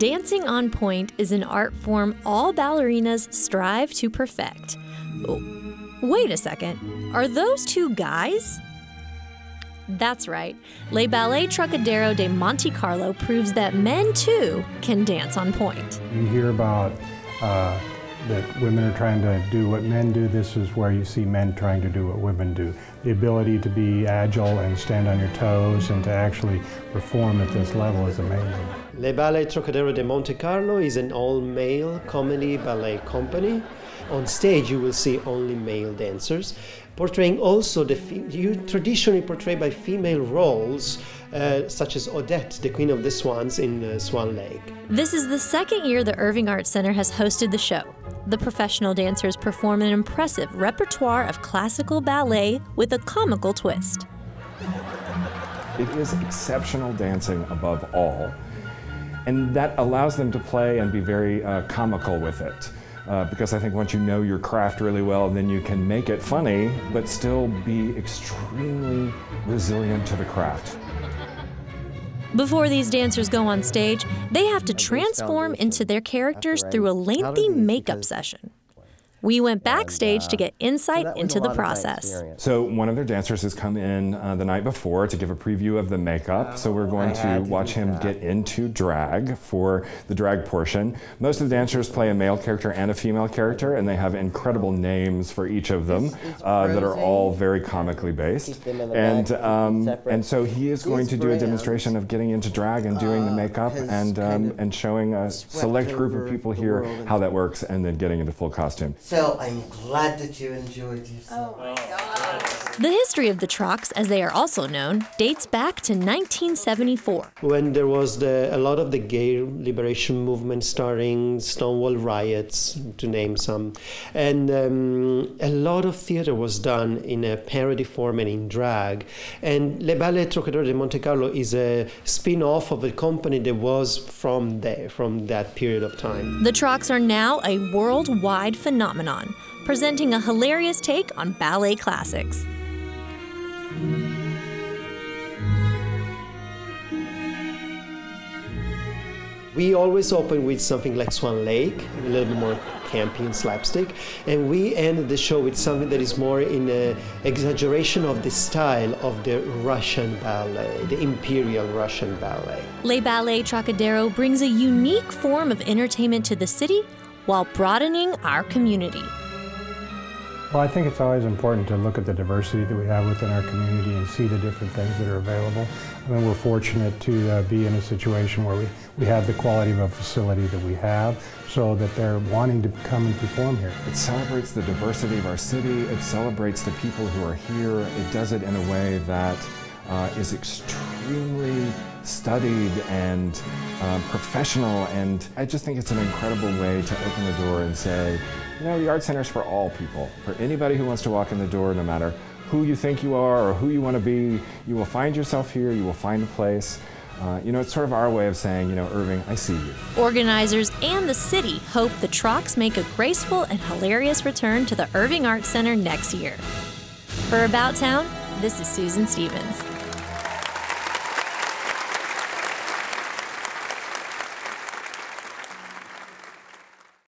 Dancing on point is an art form all ballerinas strive to perfect. Oh, wait a second, are those two guys? That's right. Le Ballet Trockadero de Monte Carlo proves that men too can dance on point. You hear about uh, that women are trying to do what men do. This is where you see men trying to do what women do. The ability to be agile and stand on your toes and to actually perform at this level is amazing. Le Ballet Trockadero de Monte Carlo is an all-male comedy ballet company. On stage, you will see only male dancers, portraying also the you traditionally portrayed by female roles, uh, such as Odette, the Queen of the Swans in uh, Swan Lake. This is the second year the Irving Arts Center has hosted the show. The professional dancers perform an impressive repertoire of classical ballet with a comical twist. It is exceptional dancing above all, and that allows them to play and be very uh, comical with it. Uh, because I think once you know your craft really well, then you can make it funny, but still be extremely resilient to the craft. Before these dancers go on stage, they have to transform into their characters through a lengthy makeup session. We went backstage to get insight so into the process. So one of their dancers has come in uh, the night before to give a preview of the makeup. So we're going to watch him get into drag for the drag portion. Most of the dancers play a male character and a female character, and they have incredible names for each of them uh, that are all very comically based. And um, and so he is going to do a demonstration of getting into drag and doing the makeup and um, and showing a select group of people here how that works, and then getting into full costume. So I'm glad that you enjoyed yourself. Oh my God. The history of the Trocks, as they are also known, dates back to 1974. When there was the, a lot of the gay liberation movement starting, Stonewall riots, to name some. And um, a lot of theater was done in a parody form and in drag. And Le Ballet Trockadero de Monte Carlo is a spin off of a company that was from there, from that period of time. The Trocks are now a worldwide phenomenon phenomenon, presenting a hilarious take on ballet classics. We always open with something like Swan Lake, a little bit more campy and slapstick, and we end the show with something that is more in an exaggeration of the style of the Russian ballet, the imperial Russian ballet. Le Ballet Trockadero brings a unique form of entertainment to the city while broadening our community. Well, I think it's always important to look at the diversity that we have within our community and see the different things that are available. I mean, we're fortunate to uh, be in a situation where we, we have the quality of a facility that we have so that they're wanting to come and perform here. It celebrates the diversity of our city. It celebrates the people who are here. It does it in a way that uh, is extremely studied and uh, professional, and I just think it's an incredible way to open the door and say, you know, the Art Center is for all people, for anybody who wants to walk in the door, no matter who you think you are or who you want to be, you will find yourself here, you will find a place. Uh, you know, it's sort of our way of saying, you know, Irving, I see you. Organizers and the city hope the Trocks make a graceful and hilarious return to the Irving Art Center next year. For About Towne, this is Susan Stevens.